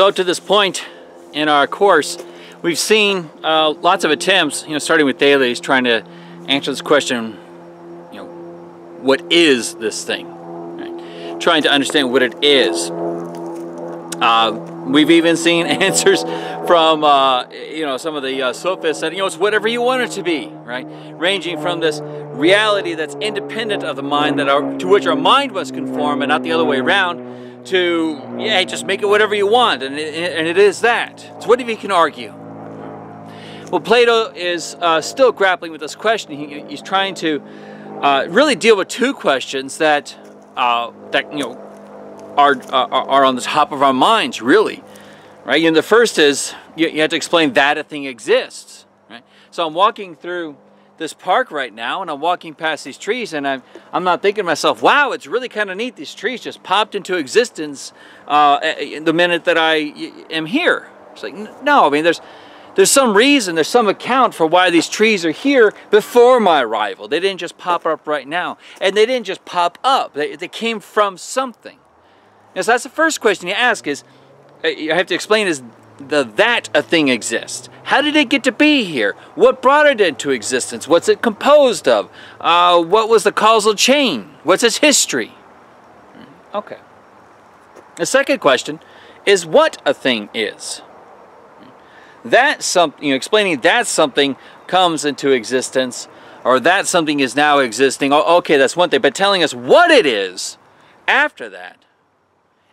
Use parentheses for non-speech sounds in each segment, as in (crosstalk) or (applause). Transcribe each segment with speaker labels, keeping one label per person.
Speaker 1: So to this point in our course, we've seen uh, lots of attempts, you know, starting with Thales, trying to answer this question, you know, what is this thing? Right? Trying to understand what it is. Uh, we've even seen (laughs) answers from, uh, you know, some of the uh, sophists that, you know, it's whatever you want it to be, right? Ranging from this reality that's independent of the mind that our, to which our mind must conform and not the other way around to, yeah, just make it whatever you want, and it, and it is that. So what if you can argue? Well, Plato is uh, still grappling with this question. He, he's trying to uh, really deal with two questions that, uh, that you know, are, are, are on the top of our minds, really. Right? And the first is you, you have to explain that a thing exists. Right? So I'm walking through this park right now and I'm walking past these trees and I'm, I'm not thinking to myself, wow, it's really kind of neat. These trees just popped into existence uh, the minute that I am here. It's like, no, I mean, there's, there's some reason, there's some account for why these trees are here before my arrival. They didn't just pop up right now. And they didn't just pop up. They, they came from something. And so that's the first question you ask is, uh, you have to explain is the that a thing exists. How did it get to be here? What brought it into existence? What's it composed of? Uh, what was the causal chain? What's its history? Okay. The second question is what a thing is. That something, you know, explaining that something comes into existence or that something is now existing. Okay, that's one thing, but telling us what it is after that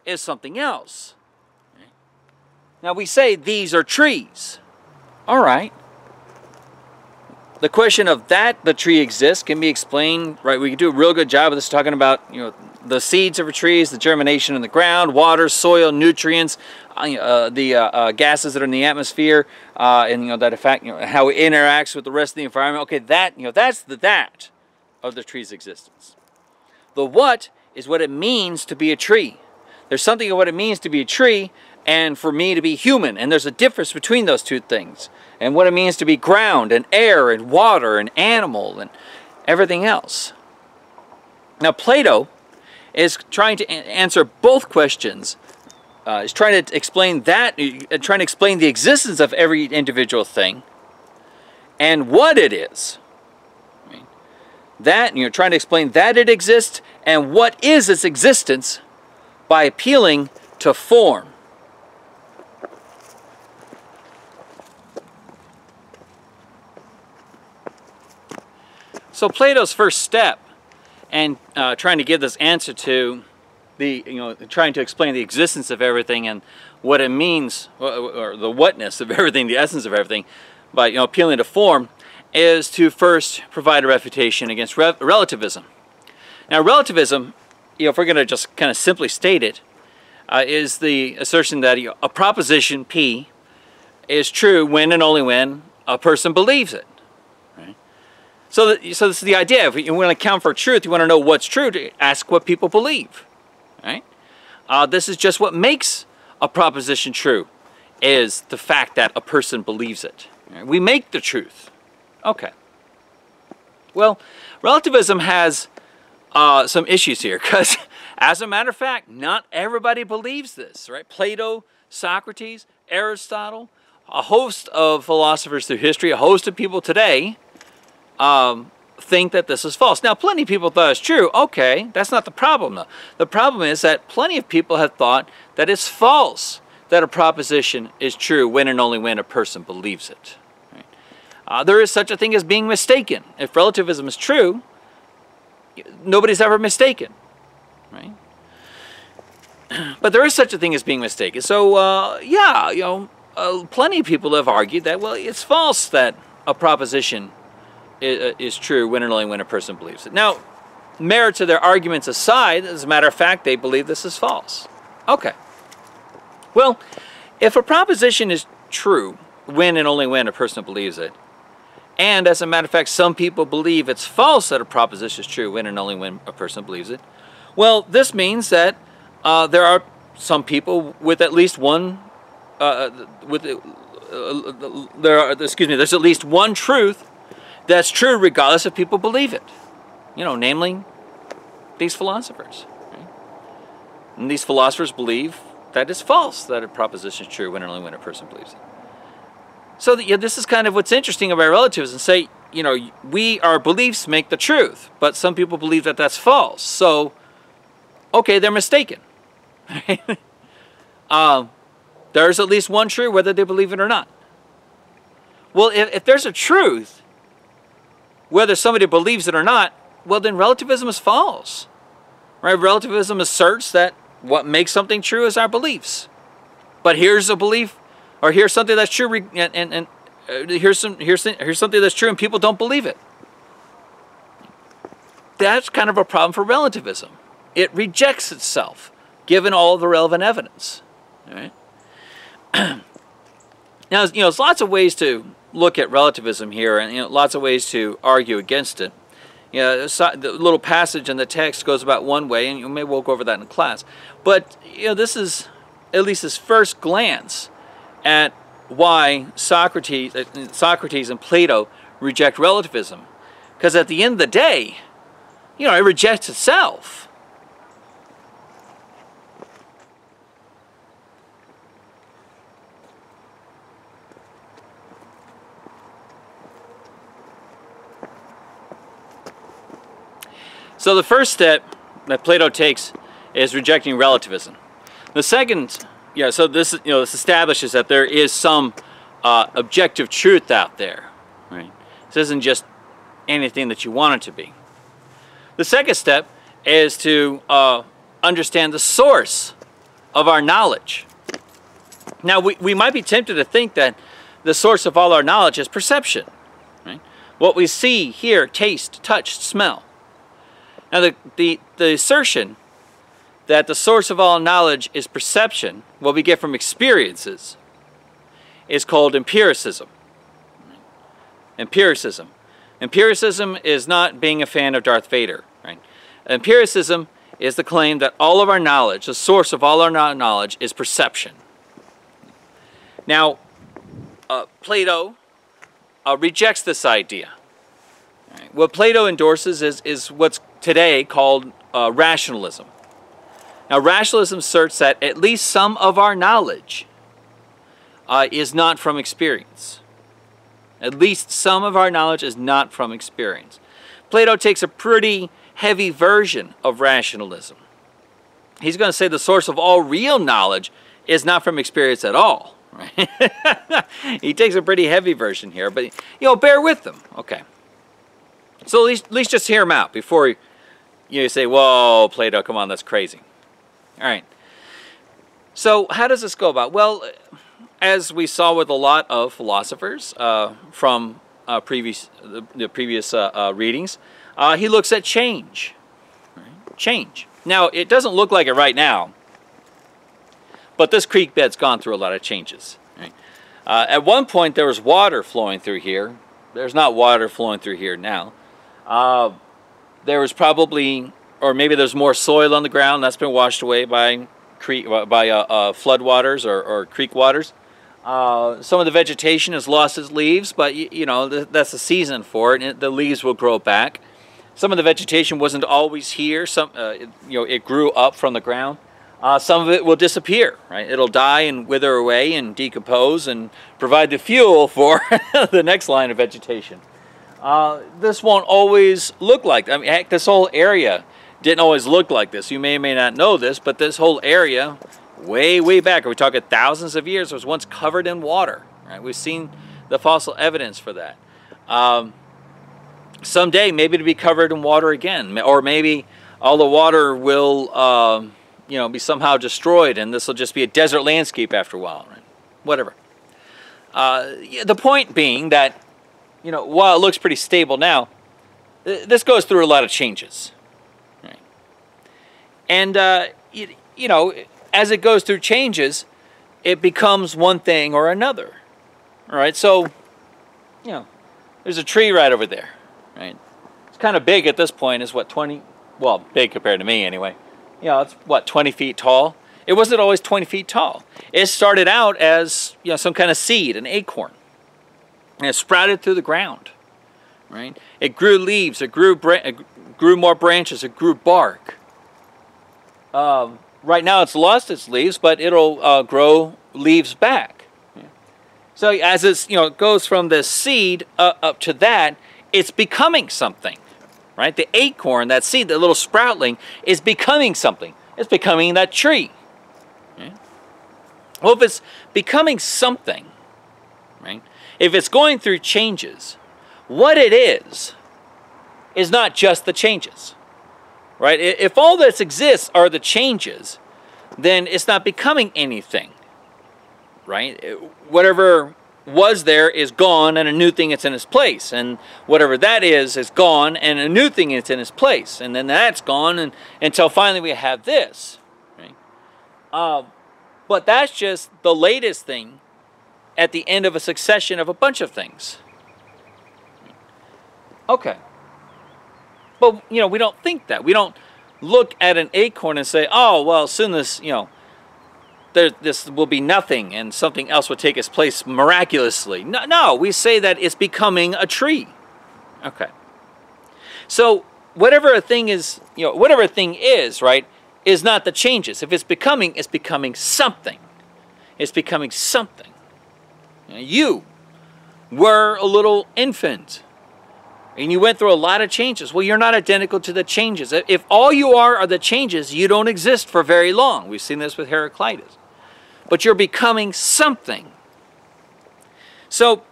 Speaker 1: is something else. Now we say these are trees. All right. The question of that the tree exists can be explained, right? We can do a real good job of this talking about, you know, the seeds of a tree, the germination in the ground, water, soil, nutrients, uh, uh the uh, uh, gases that are in the atmosphere, uh, and you know that affect you know how it interacts with the rest of the environment. Okay, that you know that's the that of the tree's existence. The what is what it means to be a tree. There's something of what it means to be a tree and for me to be human. And there's a difference between those two things. And what it means to be ground and air and water and animal and everything else. Now Plato is trying to answer both questions. Uh, he's trying to explain that, uh, trying to explain the existence of every individual thing and what it is. that, you know, trying to explain that it exists and what is its existence by appealing to form. So Plato's first step and uh, trying to give this answer to the, you know, trying to explain the existence of everything and what it means, or the whatness of (laughs) everything, the essence of everything, by you know, appealing to form, is to first provide a refutation against re relativism. Now relativism, you know, if we're going to just kind of simply state it, uh, is the assertion that you know, a proposition P is true when and only when a person believes it. So, so this is the idea. If you want to account for truth, you want to know what's true, to ask what people believe. Right? Uh, this is just what makes a proposition true, is the fact that a person believes it. Right? We make the truth. Okay. Well, relativism has uh, some issues here, because (laughs) as a matter of fact, not everybody believes this, right? Plato, Socrates, Aristotle, a host of philosophers through history, a host of people today, um, think that this is false. Now, plenty of people thought it's true. Okay, that's not the problem, though. The problem is that plenty of people have thought that it's false that a proposition is true when and only when a person believes it. Right? Uh, there is such a thing as being mistaken. If relativism is true, nobody's ever mistaken, right? (clears throat) But there is such a thing as being mistaken. So, uh, yeah, you know, uh, plenty of people have argued that, well, it's false that a proposition is true when and only when a person believes it. Now, merits of their arguments aside, as a matter of fact, they believe this is false. Okay. Well, if a proposition is true when and only when a person believes it, and as a matter of fact, some people believe it's false that a proposition is true when and only when a person believes it, well, this means that uh, there are some people with at least one, uh, with uh, uh there are, excuse me, there's at least one truth that's true regardless if people believe it. You know, namely these philosophers. Right? And these philosophers believe that is false that a proposition is true when and only when a person believes it. So that, yeah, this is kind of what's interesting about relativism. Say, you know, we our beliefs make the truth, but some people believe that that's false. So, okay, they're mistaken. (laughs) um, there's at least one truth, whether they believe it or not. Well, if, if there's a truth, whether somebody believes it or not, well, then relativism is false. Right? Relativism asserts that what makes something true is our beliefs. But here's a belief, or here's something that's true, and, and, and uh, here's some here's here's something that's true, and people don't believe it. That's kind of a problem for relativism. It rejects itself, given all the relevant evidence. All right. (clears throat) now, you know, there's lots of ways to look at relativism here, and you know, lots of ways to argue against it. You know, the little passage in the text goes about one way, and you may we'll go over that in class. But you know, this is at least this first glance at why Socrates, uh, Socrates and Plato reject relativism, because at the end of the day, you know, it rejects itself. So the first step that Plato takes is rejecting relativism. The second, yeah, so this you know this establishes that there is some uh, objective truth out there, right? This isn't just anything that you want it to be. The second step is to uh, understand the source of our knowledge. Now we, we might be tempted to think that the source of all our knowledge is perception, right? What we see, hear, taste, touch, smell. Now, the, the, the assertion that the source of all knowledge is perception, what we get from experiences, is called empiricism. Empiricism. Empiricism is not being a fan of Darth Vader. Right? Empiricism is the claim that all of our knowledge, the source of all our knowledge, is perception. Now, uh, Plato uh, rejects this idea. Right? What Plato endorses is, is what's today called uh, rationalism. Now, rationalism asserts that at least some of our knowledge uh, is not from experience. At least some of our knowledge is not from experience. Plato takes a pretty heavy version of rationalism. He's going to say the source of all real knowledge is not from experience at all. Right? (laughs) he takes a pretty heavy version here, but you know, bear with them. Okay. So at least, at least just hear him out before you say, whoa, Plato, come on, that's crazy. All right. So how does this go about? Well, as we saw with a lot of philosophers uh, from uh, previous the, the previous uh, uh readings, uh, he looks at change. Right? Change. Now, it doesn't look like it right now, but this creek bed's gone through a lot of changes. Right? Uh, at one point, there was water flowing through here. There's not water flowing through here now there was probably, or maybe there's more soil on the ground that's been washed away by creek by uh, uh, flood waters or, or creek waters. Uh, some of the vegetation has lost its leaves, but you know th that's the season for it, and the leaves will grow back. Some of the vegetation wasn't always here. Some, uh, it, you know, it grew up from the ground. Uh, some of it will disappear, right? It'll die and wither away and decompose and provide the fuel for (laughs) the next line of vegetation. Uh, this won't always look like, I mean, heck, this whole area didn't always look like this. You may or may not know this, but this whole area, way, way back, are talking thousands of years, was once covered in water. Right? We've seen the fossil evidence for that. Um, someday, maybe it'll be covered in water again, or maybe all the water will, um, you know, be somehow destroyed, and this will just be a desert landscape after a while. Right? Whatever. Uh, the point being that you know, while it looks pretty stable now, this goes through a lot of changes. Right? And, uh, you, you know, as it goes through changes, it becomes one thing or another. All right, so, you know, there's a tree right over there, right? It's kind of big at this point. It's what, 20, well, big compared to me anyway. You know, it's what, 20 feet tall? It wasn't always 20 feet tall. It started out as, you know, some kind of seed, an acorn and it sprouted through the ground, right? It grew leaves, it grew, it grew more branches, it grew bark. Um, right now it's lost its leaves, but it'll uh, grow leaves back. So as it's, you know, it goes from the seed up to that, it's becoming something, right? The acorn, that seed, the little sproutling, is becoming something. It's becoming that tree. Well, if it's becoming something, right? If it's going through changes, what it is, is not just the changes, right? If all that exists are the changes, then it's not becoming anything, right? Whatever was there is gone and a new thing is in its place and whatever that is is gone and a new thing is in its place and then that's gone and until finally we have this right? Uh, but that's just the latest thing at the end of a succession of a bunch of things okay but you know we don't think that we don't look at an acorn and say oh well soon this you know there, this will be nothing and something else will take its place miraculously. No, no, we say that it's becoming a tree. Okay. So whatever a thing is, you know, whatever a thing is, right, is not the changes. If it's becoming, it's becoming something. It's becoming something. You were a little infant and you went through a lot of changes. Well, you're not identical to the changes. If all you are are the changes, you don't exist for very long. We've seen this with Heraclitus but you're becoming something. So,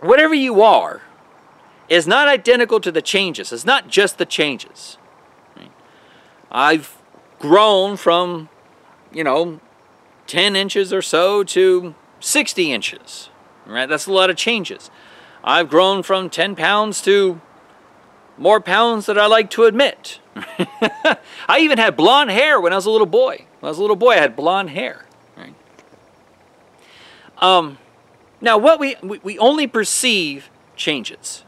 Speaker 1: whatever you are is not identical to the changes. It's not just the changes. I've grown from, you know, 10 inches or so to 60 inches. Right? That's a lot of changes. I've grown from 10 pounds to more pounds than I like to admit. (laughs) I even had blonde hair when I was a little boy. When I was a little boy, I had blonde hair. Right? Um, now, what we, we, we only perceive changes,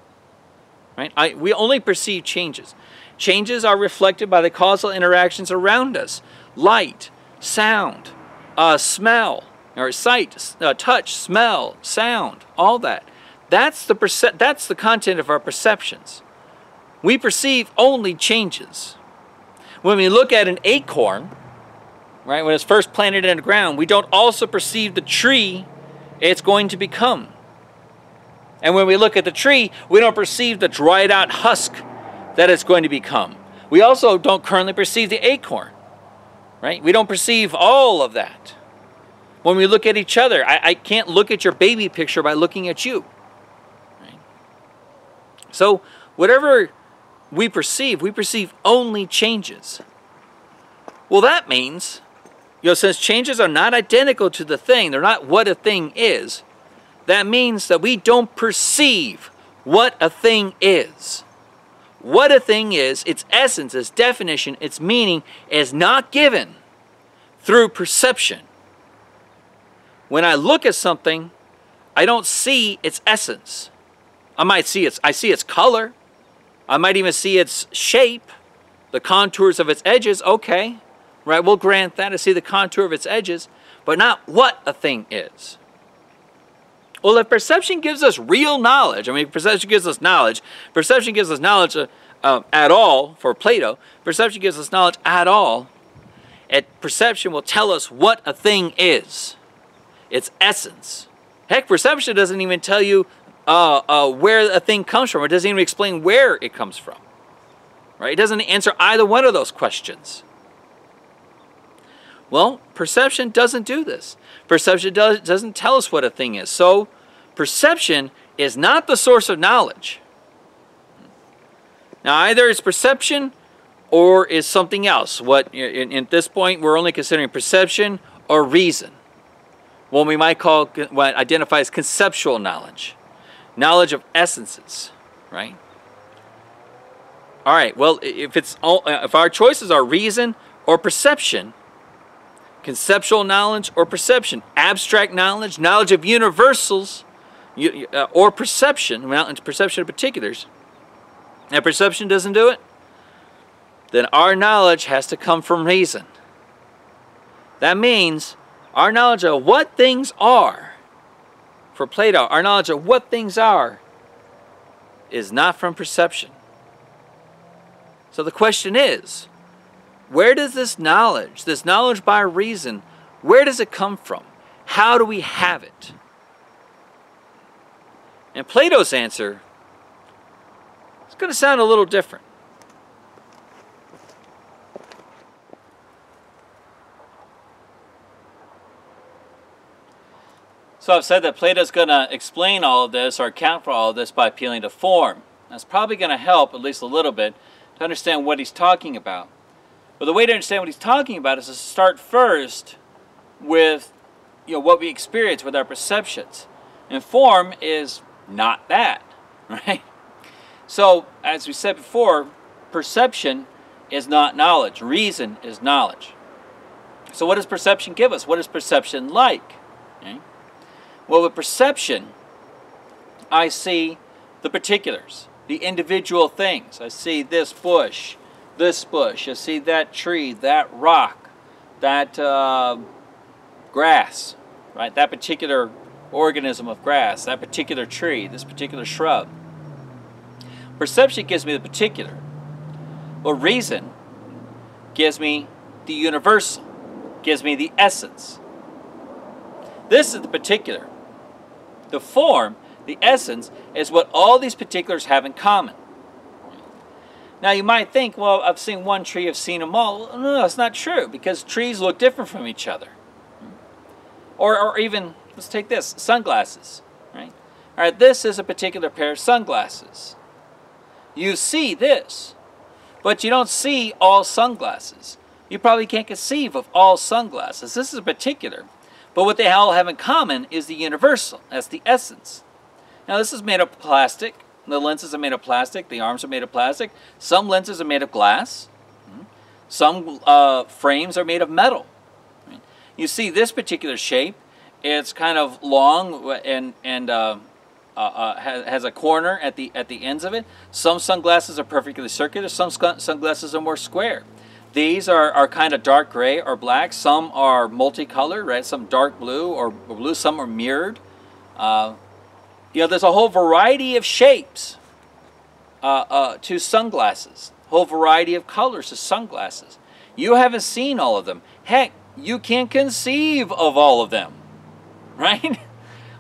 Speaker 1: right? I, we only perceive changes. Changes are reflected by the causal interactions around us. Light, sound, uh, smell, or sight, uh, touch, smell, sound, all that. That's the, perce- that's the content of our perceptions. We perceive only changes. When we look at an acorn, right, when it's first planted in the ground, we don't also perceive the tree it's going to become. And when we look at the tree, we don't perceive the dried out husk that it's going to become. We also don't currently perceive the acorn, right? We don't perceive all of that. When we look at each other, I, I can't look at your baby picture by looking at you. Right? So, whatever we perceive, we perceive only changes. Well, that means you know, since changes are not identical to the thing, they're not what a thing is, that means that we don't perceive what a thing is. What a thing is, its essence, its definition, its meaning is not given through perception. When I look at something, I don't see its essence. I might see its I see its color. I might even see its shape, the contours of its edges, okay right? We'll grant that to see the contour of its edges, but not what a thing is. Well, if perception gives us real knowledge, I mean, perception gives us knowledge, perception gives us knowledge uh, uh, at all for Plato, perception gives us knowledge at all, perception will tell us what a thing is, its essence. Heck, perception doesn't even tell you uh, uh, where a thing comes from. It doesn't even explain where it comes from. Right? It doesn't answer either one of those questions. Well, perception doesn't do this. Perception does, doesn't tell us what a thing is. So, perception is not the source of knowledge. Now, either it's perception or is something else. What at this point we're only considering perception or reason. What we might call what identifies conceptual knowledge, knowledge of essences, right? All right. Well, if it's all, if our choices are reason or perception, conceptual knowledge or perception, abstract knowledge, knowledge of universals, uh, or perception, well, perception of particulars, and perception doesn't do it, then our knowledge has to come from reason. That means our knowledge of what things are, for Plato, our knowledge of what things are is not from perception. So the question is, Where does this knowledge, this knowledge by reason, where does it come from? How do we have it? And Plato's answer is going to sound a little different. So I've said that Plato's going to explain all of this or account for all of this by appealing to form. That's probably going to help, at least a little bit, to understand what he's talking about. But the way to understand what he's talking about is to start first with you know, what we experience with our perceptions. And form is not that, (laughs) right? So, as we said before, perception is not knowledge. Reason is knowledge. So what does perception give us? What is perception like? Okay? Well, with perception, I see the particulars, the individual things. I see this bush, this bush. I see that tree, that rock, that uh, grass, right? That particular organism of grass, that particular tree, this particular shrub. Perception gives me the particular. Well, reason gives me the universal, gives me the essence. This is the particular. The form, the essence, is what all these particulars have in common. Now you might think, well, I've seen one tree, I've seen them all. No, that's not true because trees look different from each other. Or, or even, let's take this, sunglasses, right? All right, this is a particular pair of sunglasses. You see this, but you don't see all sunglasses. You probably can't conceive of all sunglasses. This is a particular. But what they all have in common is the universal. That's the essence. Now this is made of plastic. The lenses are made of plastic. The arms are made of plastic. Some lenses are made of glass. Some uh, frames are made of metal. You see this particular shape. It's kind of long and and uh, uh, uh has, has a corner at the at the ends of it. Some sunglasses are perfectly circular. Some sunglasses are more square. These are, are kind of dark gray or black. Some are multicolored, right? Some dark blue or blue. Some are mirrored. Uh, you know, there's a whole variety of shapes uh, uh, to sunglasses. Whole variety of colors to sunglasses. You haven't seen all of them. Heck, you can't conceive of all of them, (laughs) right?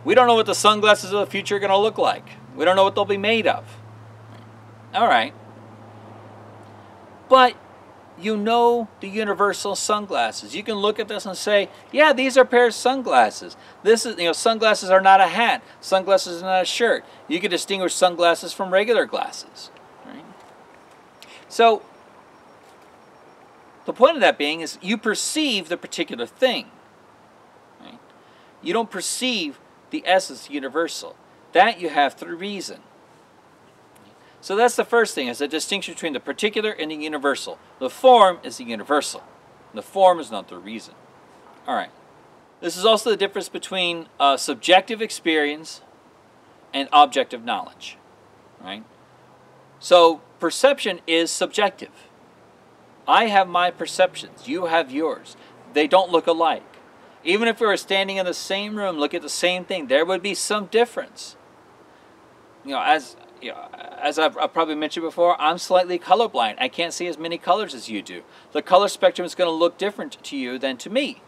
Speaker 1: We don't know what the sunglasses of the future are going to look like. We don't know what they'll be made of. All right. But you know the universal sunglasses. You can look at this and say, yeah, these are pairs of sunglasses. This is, you know, sunglasses are not a hat. Sunglasses are not a shirt. You can distinguish sunglasses from regular glasses. Right? So, the point of that being is you perceive the particular thing. Right? You don't perceive the essence universal. That you have through reason. So that's the first thing, is the distinction between the particular and the universal. The form is the universal. The form is not the reason. All right. This is also the difference between uh, subjective experience and objective knowledge. Right? So perception is subjective. I have my perceptions. You have yours. They don't look alike. Even if we were standing in the same room, look at the same thing, there would be some difference. You know, as you know, as I've, I've, probably mentioned before, I'm slightly colorblind. I can't see as many colors as you do. The color spectrum is going to look different to you than to me.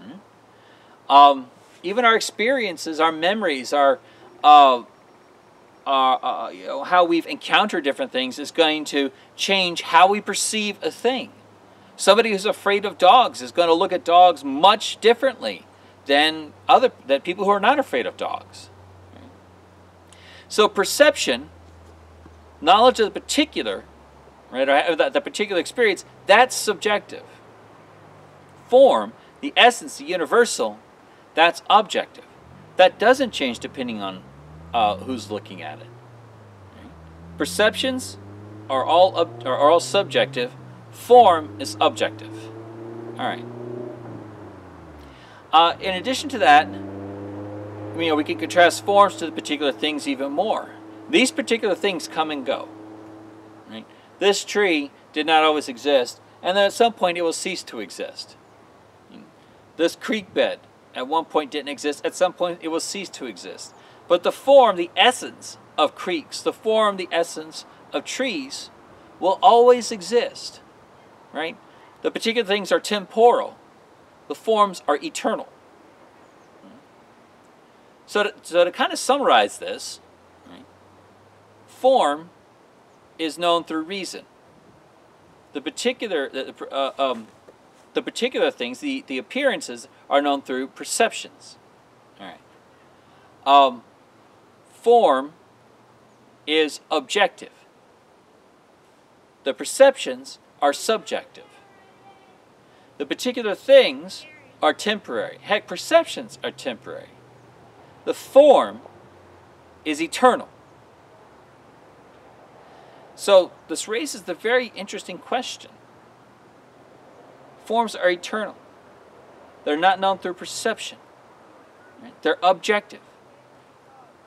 Speaker 1: Mm-hmm. Um, even our experiences, our memories, our, uh, our uh, you know, how we've encountered different things is going to change how we perceive a thing. Somebody who's afraid of dogs is going to look at dogs much differently than other than people who are not afraid of dogs. So perception, knowledge of the particular, right, or the, the particular experience, that's subjective. Form, the essence, the universal, that's objective. That doesn't change depending on uh, who's looking at it. Perceptions are all are all subjective. Form is objective. All right. Uh, in addition to that, you know, we can contrast forms to the particular things even more. These particular things come and go. Right? This tree did not always exist, and then at some point it will cease to exist. This creek bed at one point didn't exist, at some point it will cease to exist. But the form, the essence of creeks, the form, the essence of trees will always exist. Right? The particular things are temporal. The forms are eternal. So to, so to kind of summarize this, right, form is known through reason. The particular, the, uh, um, the particular things, the, the appearances, are known through perceptions. All right. Um, form is objective. The perceptions are subjective. The particular things are temporary. Heck, perceptions are temporary. The form is eternal. So this raises the very interesting question. Forms are eternal. They're not known through perception. Right? They're objective.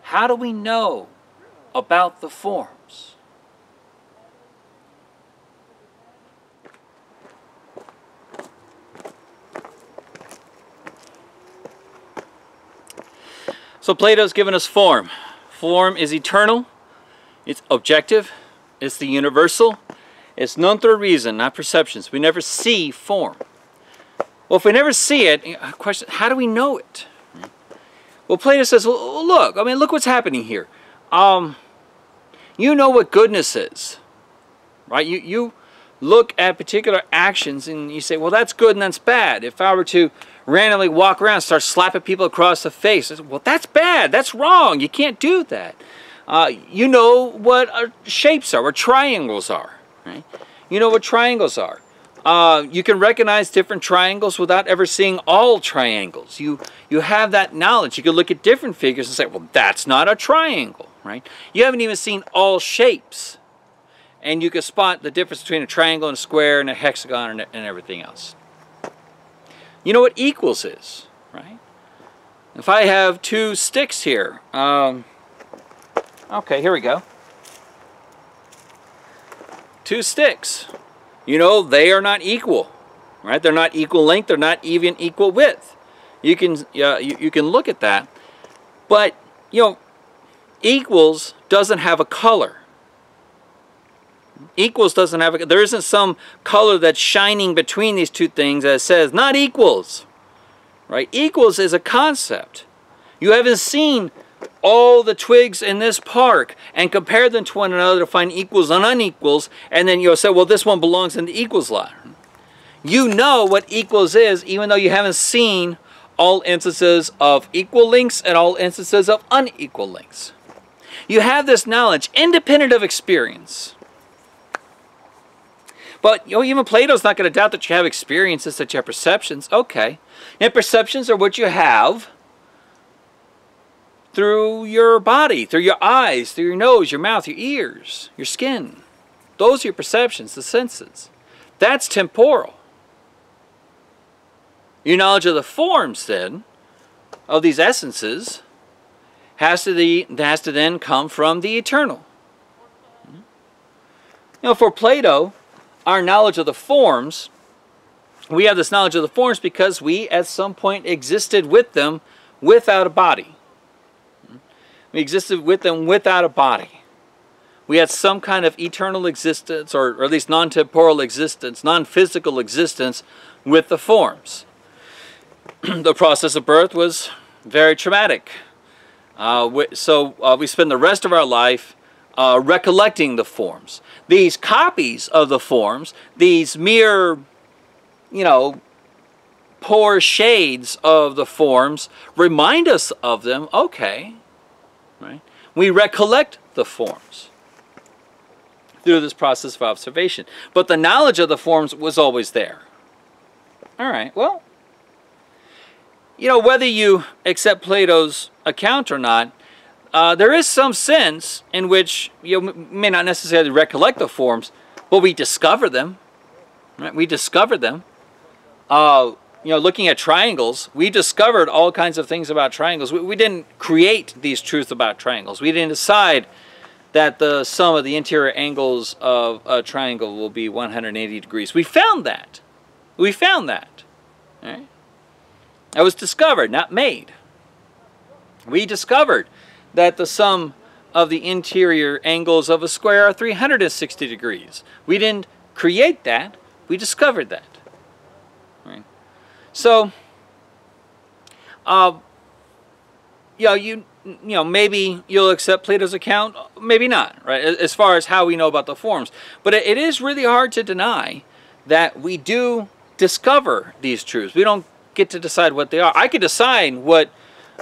Speaker 1: How do we know about the forms? So Plato's given us form. Form is eternal, it's objective, it's the universal, it's known through reason, not perceptions. We never see form. Well, if we never see it, question, how do we know it? Well, Plato says, well, look, I mean, look what's happening here. Um, you know what goodness is, right? You, you look at particular actions and you say, well, that's good and that's bad. If I were to randomly walk around start slapping people across the face, well, that's bad. That's wrong. You can't do that. Uh, you know what uh, shapes are, what triangles are, right? You know what triangles are. Uh, you can recognize different triangles without ever seeing all triangles. You, you have that knowledge. You can look at different figures and say, well, that's not a triangle, right? You haven't even seen all shapes. And you can spot the difference between a triangle and a square and a hexagon and, and everything else. You know what equals is, right? If I have two sticks here, um, okay, here we go. Two sticks. You know, they are not equal, right? They're not equal length. They're not even equal width. You can, uh, you, you can look at that. But, you know, equals doesn't have a color. Equals doesn't have a, there isn't some color that's shining between these two things that says not equals, right? Equals is a concept. You haven't seen all the twigs in this park and compare them to one another to find equals and unequals, and then you'll say, well, this one belongs in the equals line. You know what equals is, even though you haven't seen all instances of equal lengths and all instances of unequal lengths. You have this knowledge independent of experience. But you know, even Plato's not going to doubt that you have experiences, that you have perceptions. Okay. And perceptions are what you have through your body, through your eyes, through your nose, your mouth, your ears, your skin. Those are your perceptions, the senses. That's temporal. Your knowledge of the forms, then, of these essences, has to, the, has to then come from the eternal. Hmm? You know, for Plato, our knowledge of the forms, we have this knowledge of the forms because we at some point existed with them without a body. We existed with them without a body. We had some kind of eternal existence, or, or at least non-temporal existence, non-physical existence with the forms. (clears throat) the process of birth was very traumatic. Uh, so uh, we spend the rest of our life uh, recollecting the forms. These copies of the forms, these mere, you know, poor shades of the forms, remind us of them. Okay, Right? We recollect the forms through this process of observation. But the knowledge of the forms was always there. All right, well, you know, whether you accept Plato's account or not, uh, there is some sense in which you may not necessarily recollect the forms, but we discover them. Right? We discover them. Uh, you know, looking at triangles, we discovered all kinds of things about triangles. We, we, didn't create these truths about triangles. We didn't decide that the sum of the interior angles of a triangle will be 180 degrees. We found that. We found that. Right? That was discovered, not made. We discovered that the sum of the interior angles of a square are 360 degrees. We didn't create that, we discovered that. Right? So, uh, you know, you you know, maybe you'll accept Plato's account, maybe not, right? As far as how we know about the forms, but it is really hard to deny that we do discover these truths. We don't get to decide what they are. I could decide what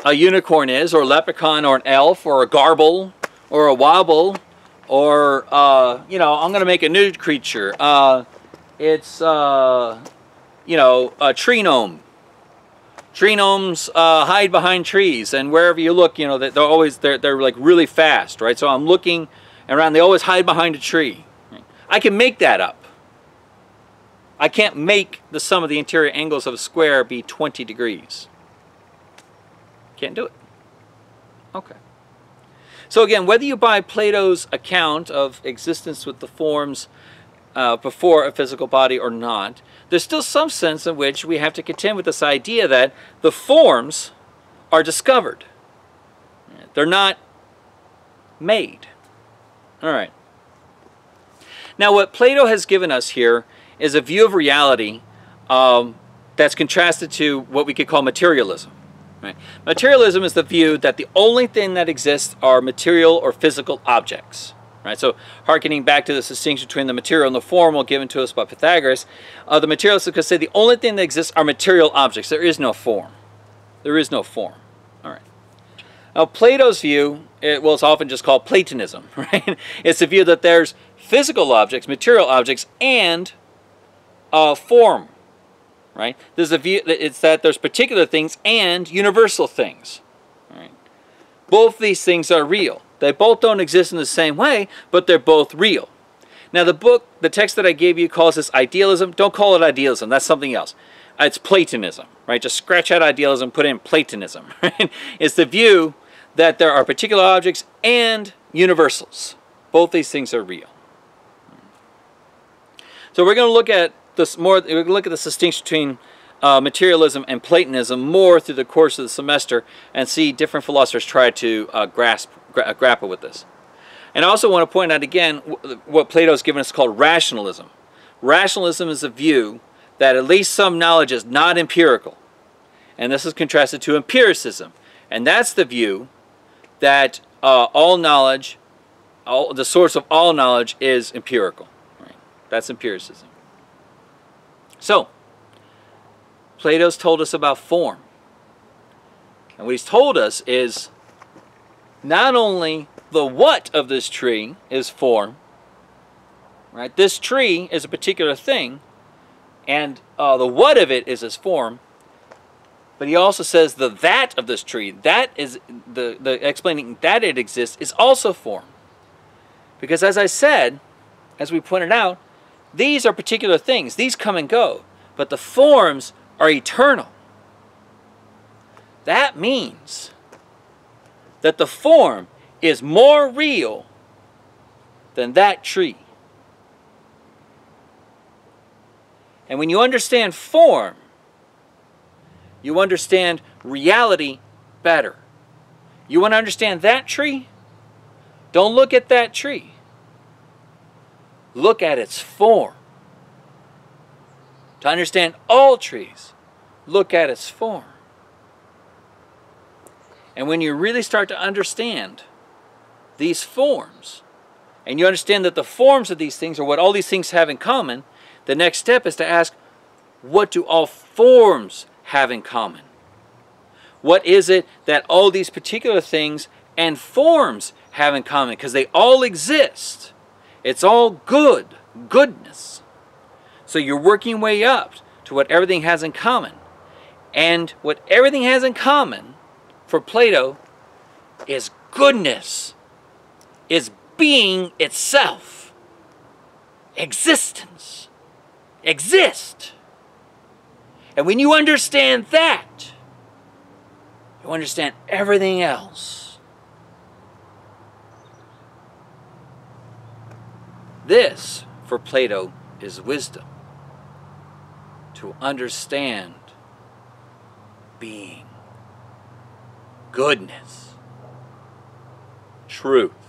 Speaker 1: a unicorn is, or a leprechaun, or an elf, or a garble, or a wobble, or uh, you know, I'm going to make a new creature. Uh, it's uh, you know a tree gnome. Tree gnomes uh, hide behind trees, and wherever you look, you know they're always they're they're like really fast, right? So I'm looking around; they always hide behind a tree. I can make that up. I can't make the sum of the interior angles of a square be 20 degrees. Can't do it. Okay. So again, whether you buy Plato's account of existence with the forms uh, before a physical body or not, there's still some sense in which we have to contend with this idea that the forms are discovered. They're not made. All right. Now what Plato has given us here is a view of reality um, that's contrasted to what we could call materialism. Right? Materialism is the view that the only thing that exists are material or physical objects. Right? So, harkening back to this distinction between the material and the formal given to us by Pythagoras, uh, the materialists could say the only thing that exists are material objects. There is no form. There is no form. All right. Now, Plato's view, it, well, it's often just called Platonism. (laughs) Right? It's the view that there's physical objects, material objects, and uh, form, right? There's a view that it's that there's particular things and universal things, right? Both these things are real. They both don't exist in the same way, but they're both real. Now the book, the text that I gave you calls this idealism. Don't call it idealism. That's something else. It's Platonism, right? Just scratch out idealism, put in Platonism, (laughs) right? It's the view that there are particular objects and universals. Both these things are real. So we're going to look at this more, we look at the distinction between uh, materialism and Platonism more through the course of the semester and see different philosophers try to uh, grasp, gra uh, grapple with this. And I also want to point out again what Plato has given us called rationalism. Rationalism is a view that at least some knowledge is not empirical. And this is contrasted to empiricism. And that's the view that uh, all knowledge, all, the source of all knowledge is empirical. Right? That's empiricism. So, Plato's told us about form. And what he's told us is not only the what of this tree is form, right? This tree is a particular thing, and uh, the what of it is its form. But he also says the that of this tree, that is the, the explaining that it exists, is also form. Because as I said, as we pointed out, these are particular things. These come and go. But the forms are eternal. That means that the form is more real than that tree. And when you understand form, you understand reality better. You want to understand that tree? Don't look at that tree. Look at its form. To understand all trees, look at its form. And when you really start to understand these forms, and you understand that the forms of these things are what all these things have in common, the next step is to ask, what do all forms have in common? What is it that all these particular things and forms have in common? Because they all exist. It's all good, goodness. So you're working way up to what everything has in common. And what everything has in common for Plato is goodness, is being itself, existence, exist. And when you understand that, you understand everything else. This, for Plato, is wisdom. To understand being, goodness, truth.